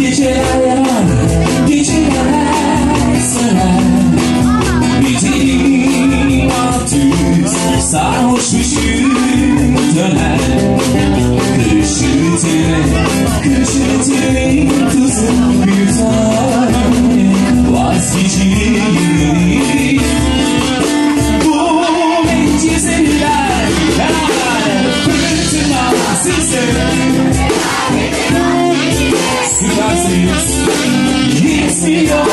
Geceler yanar, geceler söner Bizim alt üst sarhoşmuşum döner Kırışıtı, kırışıtı tuzun bir tane He does it. He's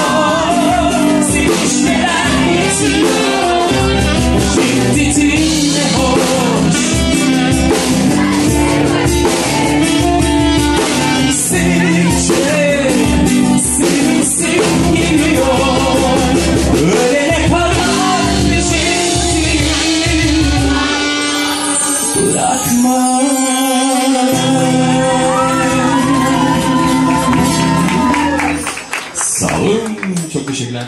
Çok teşekkürler.